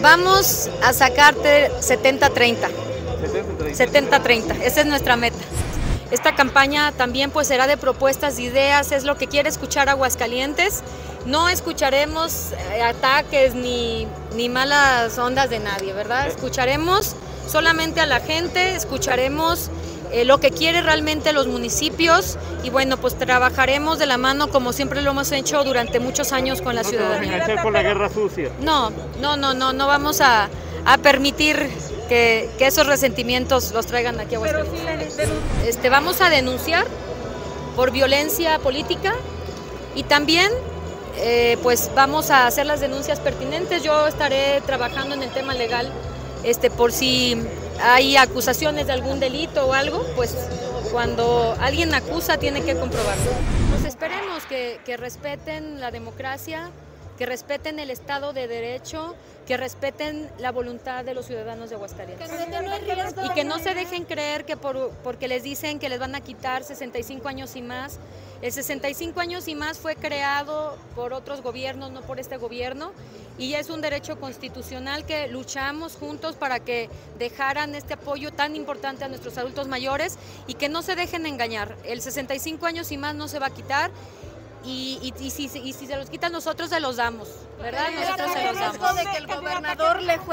Vamos a sacarte 70-30. 70-30, esa es nuestra meta. Esta campaña también pues será de propuestas, de ideas, es lo que quiere escuchar Aguascalientes. No escucharemos eh, ataques ni, ni malas ondas de nadie, ¿verdad? Escucharemos solamente a la gente, escucharemos eh, lo que quiere realmente los municipios y bueno, pues trabajaremos de la mano como siempre lo hemos hecho durante muchos años con la ciudadanía. ¿No por la guerra sucia? No, no, no, no, no vamos a, a permitir que, que, esos resentimientos los traigan aquí a Aguascalientes. Este, vamos a denunciar por violencia política y también eh, pues vamos a hacer las denuncias pertinentes. Yo estaré trabajando en el tema legal este, por si hay acusaciones de algún delito o algo, pues cuando alguien acusa tiene que comprobarlo. Pues esperemos que, que respeten la democracia, que respeten el Estado de Derecho, que respeten la voluntad de los ciudadanos de Aguascalientes. y que no se dejen creer que por, porque les dicen que les van a quitar 65 años y más. El 65 años y más fue creado por otros gobiernos, no por este gobierno, y es un derecho constitucional que luchamos juntos para que dejaran este apoyo tan importante a nuestros adultos mayores y que no se dejen engañar. El 65 años y más no se va a quitar y, y, y, si, y, si, se los quitan nosotros se los damos, ¿verdad? Nosotros se los damos. de que el gobernador le juegue